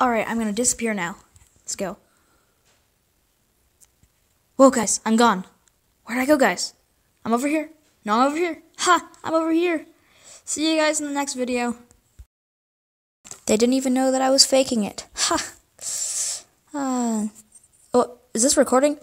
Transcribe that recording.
Alright, I'm gonna disappear now. Let's go. Whoa, guys, I'm gone. Where'd I go, guys? I'm over here. No, I'm over here. Ha! I'm over here. See you guys in the next video. They didn't even know that I was faking it. Ha! Uh, oh, is this recording?